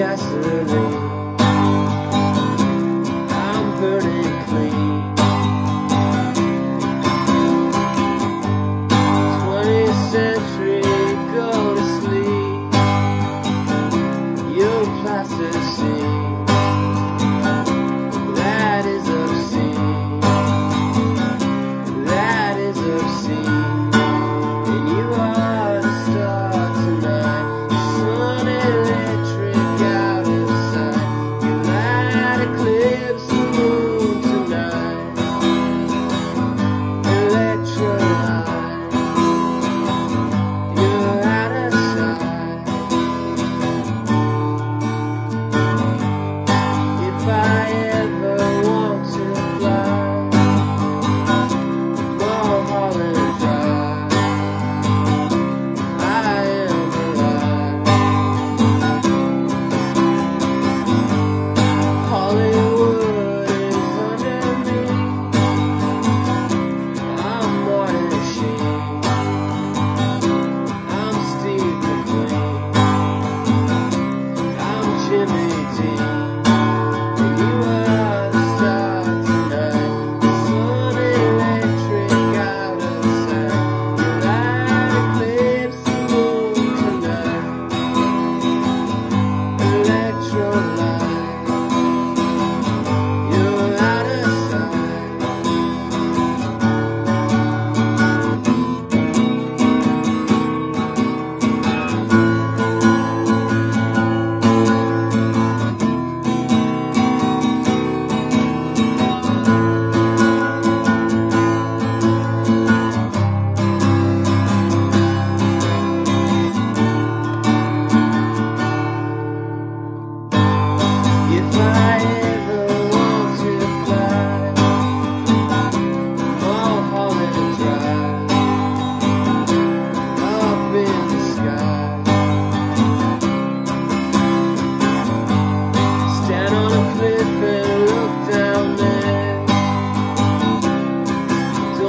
gasoline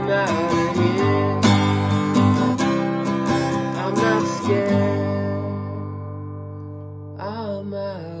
I'm out of here. I'm not scared. I'm out.